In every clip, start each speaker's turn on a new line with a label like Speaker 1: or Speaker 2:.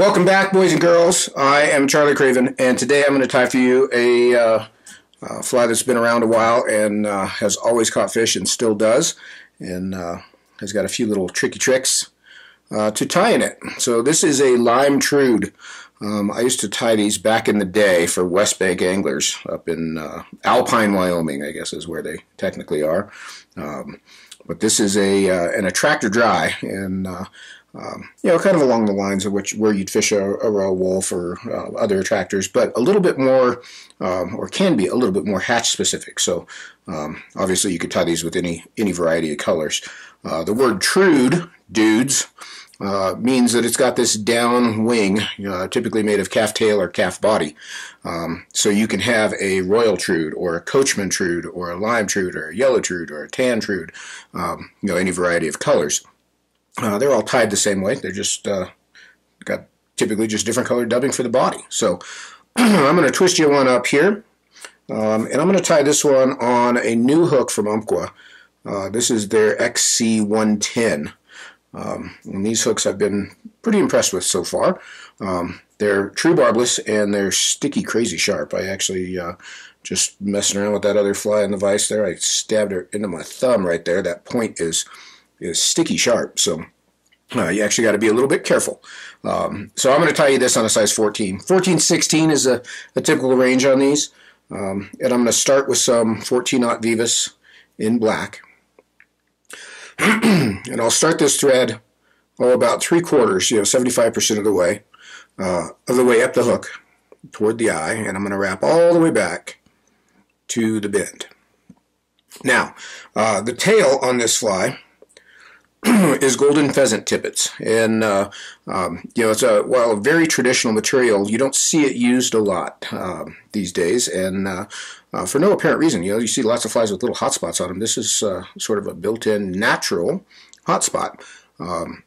Speaker 1: Welcome back, boys and girls. I am Charlie Craven, and today I'm going to tie for you a uh, uh, fly that's been around a while and uh, has always caught fish and still does, and uh, has got a few little tricky tricks uh, to tie in it. So this is a lime trude. Um, I used to tie these back in the day for West Bank anglers up in uh, Alpine, Wyoming, I guess is where they technically are. Um, but this is a an attractor dry, and um, you know, kind of along the lines of which where you'd fish a, a royal Wulff or uh, other attractors, but a little bit more, um, or can be a little bit more hatch specific. So um, obviously, you could tie these with any any variety of colors. Uh, the word trude, dudes, uh, means that it's got this down wing, uh, typically made of calf tail or calf body. Um, so you can have a royal trude or a coachman trude or a lime trude or a yellow trude or a tan trude, um, you know, any variety of colors. Uh, they're all tied the same way. They're just uh, got typically just different colored dubbing for the body. So I'm going to twist you one up here. Um, and I'm going to tie this one on a new hook from Umpqua. Uh, this is their XC110. Um, and these hooks I've been pretty impressed with so far. Um, they're true barbless and they're sticky crazy sharp. I actually uh, just messing around with that other fly in the vise there. I stabbed her into my thumb right there. That point is is sticky sharp. So uh, you actually got to be a little bit careful. Um, so I'm going to tie you this on a size 14. 14, 16 is a, a typical range on these. Um, and I'm going to start with some 14-aught Veevus in black. and I'll start this thread oh, about three quarters, you know, 75% of the way, uh, of the way up the hook toward the eye. And I'm going to wrap all the way back to the bend. Now, uh, the tail on this fly is golden pheasant tippets, and uh, um, you know it's a well very traditional material. You don't see it used a lot um, these days, and uh, uh, for no apparent reason. You know you see lots of flies with little hot spots on them. This is uh, sort of a built-in natural hot spot. Um,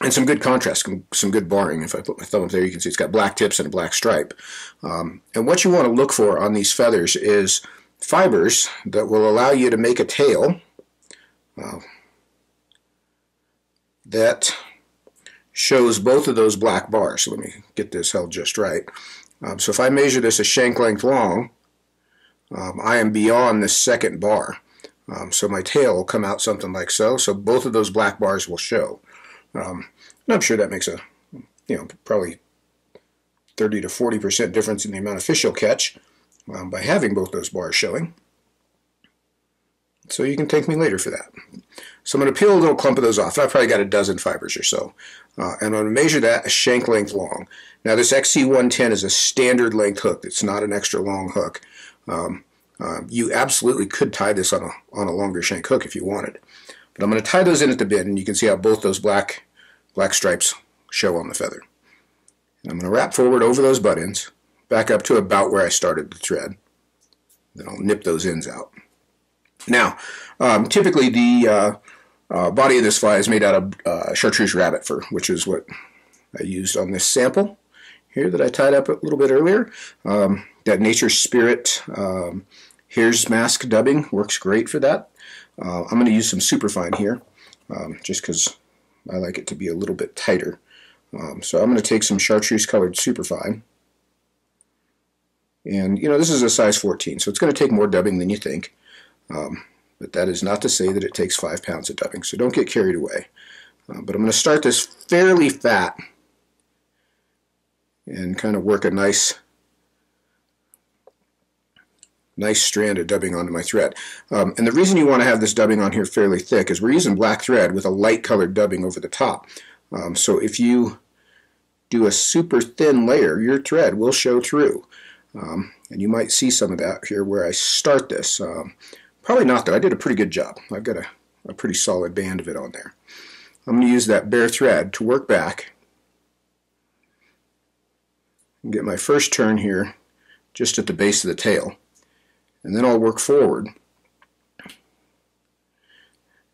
Speaker 1: and some good contrast, some, good barring. If I put my thumb up there, you can see it's got black tips and a black stripe. Um, and what you want to look for on these feathers is fibers that will allow you to make a tail. That shows both of those black bars. So let me get this held just right. Um, so if I measure this a shank length long, um, I am beyond the second bar. Um, so my tail will come out something like so. So both of those black bars will show. Um, and I'm sure that makes a, you know, probably 30 to 40% difference in the amount of fish you'll catch um, by having both those bars showing. So you can thank me later for that. So I'm going to peel a little clump of those off. I've probably got a dozen fibers or so. Uh, and I'm going to measure that a shank length long. Now this XC110 is a standard length hook. It's not an extra long hook. Um, uh, you absolutely could tie this on a, on a longer shank hook if you wanted. But I'm going to tie those in at the bend, and you can see how both those black, black stripes show on the feather. And I'm going to wrap forward over those butt ends, back up to about where I started the thread. Then I'll nip those ends out. Now, um, typically the uh, uh, body of this fly is made out of uh, chartreuse rabbit fur, which is what I used on this sample here that I tied up a little bit earlier. Um, that Nature's Spirit um, Hare's Mask dubbing works great for that. Uh, I'm going to use some superfine here, um, just because I like it to be a little bit tighter. Um, so I'm going to take some chartreuse colored superfine. And, you know, this is a size 14, so it's going to take more dubbing than you think. Um, but that is not to say that it takes five pounds of dubbing, so don't get carried away. Uh, but I'm going to start this fairly fat and kind of work a nice nice strand of dubbing onto my thread. Um, and the reason you want to have this dubbing on here fairly thick is we're using black thread with a light colored dubbing over the top. Um, so if you do a super thin layer, your thread will show through. Um, and you might see some of that here where I start this. Um, Probably not though. I did a pretty good job. I've got a, a pretty solid band of it on there. I'm going to use that bare thread to work back and get my first turn here just at the base of the tail. And then I'll work forward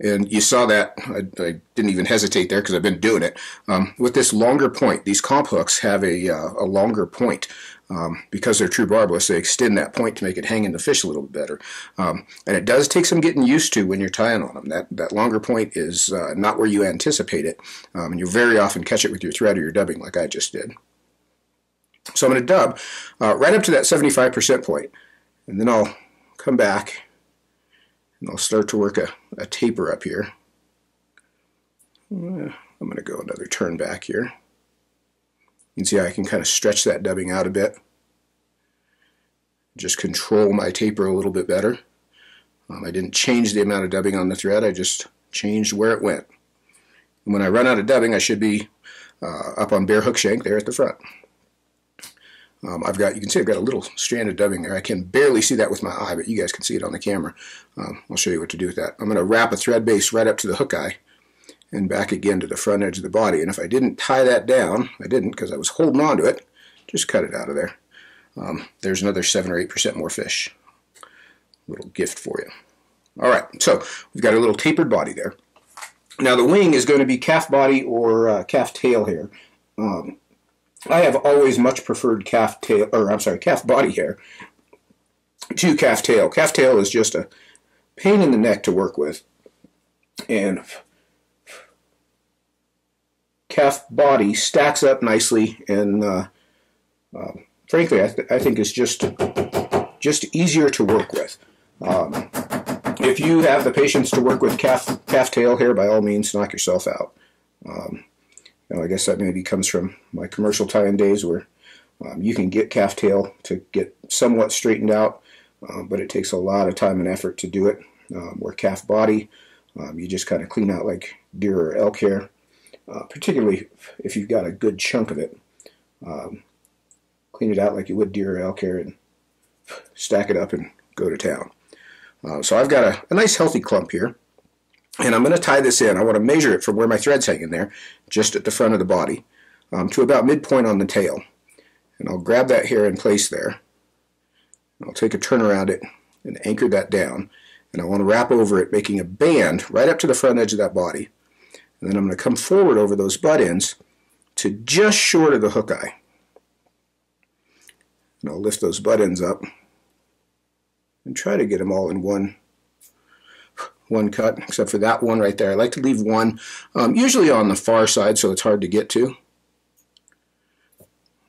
Speaker 1: and you saw that, I, I didn't even hesitate there because I've been doing it. Um, with this longer point, these comp hooks have a, uh, a longer point. Um, because they're true barbless, they extend that point to make it hang in the fish a little bit better. Um, and it does take some getting used to when you're tying on them. That, that longer point is uh, not where you anticipate it, um, and you very often catch it with your thread or your dubbing like I just did. So I'm going to dub uh, right up to that 75% point, and then I'll come back and I'll start to work a, a taper up here. Uh, I'm going to go another turn back here. You can see how I can kind of stretch that dubbing out a bit. Just control my taper a little bit better. Um, I didn't change the amount of dubbing on the thread, I just changed where it went. And when I run out of dubbing, I should be uh, up on bare hook shank there at the front. Um, I've got, you can see I've got a little strand of dubbing there. I can barely see that with my eye, but you guys can see it on the camera. Um, I'll show you what to do with that. I'm going to wrap a thread base right up to the hook eye and back again to the front edge of the body. And if I didn't tie that down, I didn't because I was holding on to it, just cut it out of there. Um, there's another 7 or 8% more fish. Little gift for you. All right, so we've got a little tapered body there. Now the wing is going to be calf body or uh, calf tail hair. Um, I have always much preferred calf tail, or I'm sorry, calf body hair to calf tail. Calf tail is just a pain in the neck to work with. And calf body stacks up nicely and uh, uh, frankly I, th I, think is just just easier to work with. Um, if you have the patience to work with calf calf tail hair, by all means, knock yourself out. Um, I guess that maybe comes from my commercial tie-in days where um, you can get calf tail to get somewhat straightened out, uh, but it takes a lot of time and effort to do it. Um, where calf body, um, you just kind of clean out like deer or elk hair, uh, particularly if you've got a good chunk of it. Um, clean it out like you would deer or elk hair and stack it up and go to town. Uh, so I've got a, a nice healthy clump here. And I'm going to tie this in. I want to measure it from where my thread's hanging there, just at the front of the body, um, to about midpoint on the tail. And I'll grab that hair in place there. I'll take a turn around it and anchor that down. And I want to wrap over it, making a band right up to the front edge of that body. And then I'm going to come forward over those butt ends to just short of the hook eye. And I'll lift those butt ends up and try to get them all in one one cut, except for that one right there. I like to leave one, um, usually on the far side, so it's hard to get to.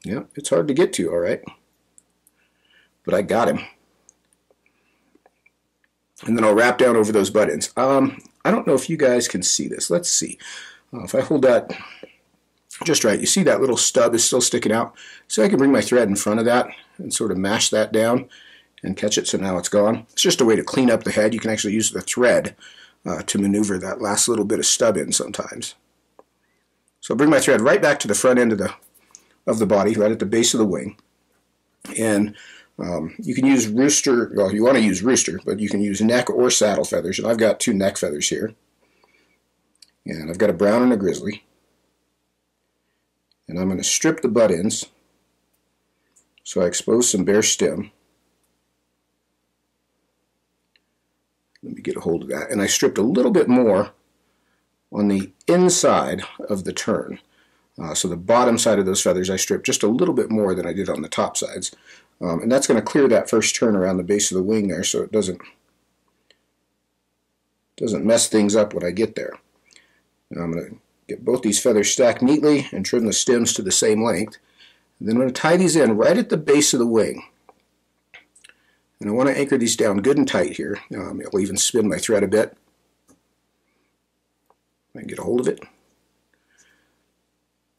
Speaker 1: Yeah, it's hard to get to, all right. But I got him. And then I'll wrap down over those buttons. Um, I don't know if you guys can see this. Let's see. Uh, if I hold that just right, you see that little stub is still sticking out. So I can bring my thread in front of that and sort of mash that down and catch it so now it's gone. It's just a way to clean up the head. You can actually use the thread uh, to maneuver that last little bit of stub in sometimes. So I'll bring my thread right back to the front end of the, of the body, right at the base of the wing. And um, you can use rooster, well, you want to use rooster, but you can use neck or saddle feathers. And I've got two neck feathers here. And I've got a brown and a grizzly. And I'm going to strip the butt ends so I expose some bare stem. Let me get a hold of that. And I stripped a little bit more on the inside of the turn. Uh, so the bottom side of those feathers I stripped just a little bit more than I did on the top sides. Um, and that's going to clear that first turn around the base of the wing there so it doesn't doesn't mess things up when I get there. Now I'm going to get both these feathers stacked neatly and trim the stems to the same length. And then I'm going to tie these in right at the base of the wing. And I want to anchor these down good and tight here. Um, I'll even spin my thread a bit. I can get a hold of it.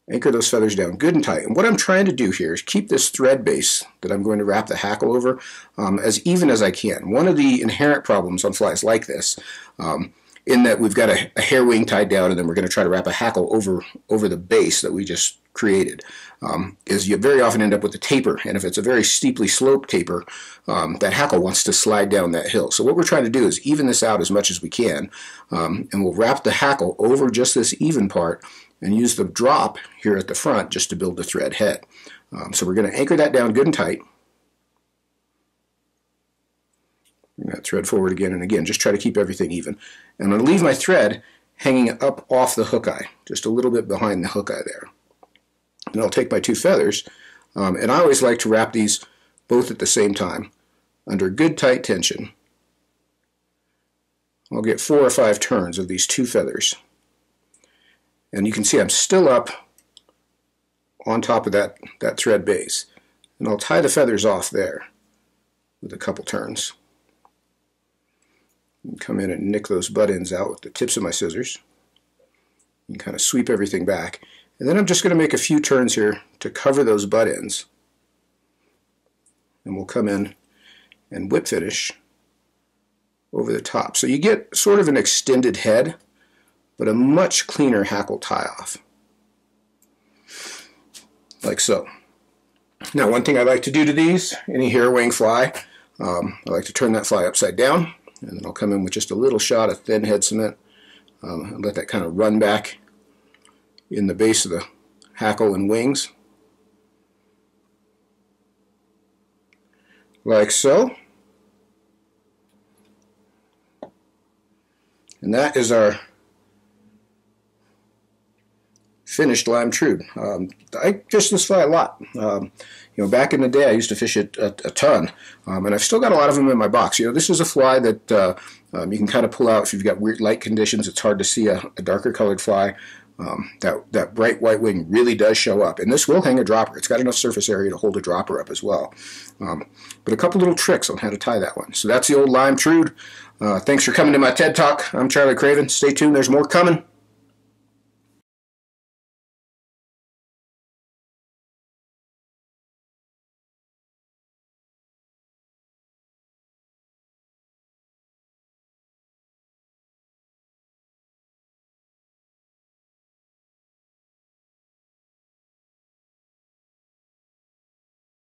Speaker 1: Anchor those feathers down good and tight. And what I'm trying to do here is keep this thread base that I'm going to wrap the hackle over um, as even as I can. One of the inherent problems on flies like this um, in that we've got a, a hair wing tied down and then we're going to try to wrap a hackle over over the base that we just created um, is you very often end up with a taper and if it's a very steeply sloped taper um, that hackle wants to slide down that hill. So what we're trying to do is even this out as much as we can um, and we'll wrap the hackle over just this even part and use the drop here at the front just to build the thread head. Um, so we're going to anchor that down good and tight That thread forward again and again. Just try to keep everything even. And I'm going to leave my thread hanging up off the hook eye, just a little bit behind the hook eye there. And I'll take my two feathers, um, and I always like to wrap these both at the same time under good tight tension. I'll get four or five turns of these two feathers. And you can see I'm still up on top of that, that thread base. And I'll tie the feathers off there with a couple turns. Come in and nick those butt ends out with the tips of my scissors. And kind of sweep everything back. And then I'm just going to make a few turns here to cover those butt ends. And we'll come in and whip finish over the top. So you get sort of an extended head, but a much cleaner hackle tie-off. Like so. Now one thing I like to do to these, any hair wing fly, um, I like to turn that fly upside down, and then I'll come in with just a little shot of thin head cement, um, and let that kind of run back in the base of the hackle and wings. Like so. And that is our finished lime Trude. Um, I fish this fly a lot. Um, you know, back in the day, I used to fish it a, a ton, um, and I've still got a lot of them in my box. You know, this is a fly that uh, um, you can kind of pull out if you've got weird light conditions. It's hard to see a, a darker colored fly. Um, that that bright white wing really does show up, and this will hang a dropper. It's got enough surface area to hold a dropper up as well. Um, but a couple little tricks on how to tie that one. So that's the old lime trude. Uh, thanks for coming to my TED Talk. I'm Charlie Craven. Stay tuned. There's more coming.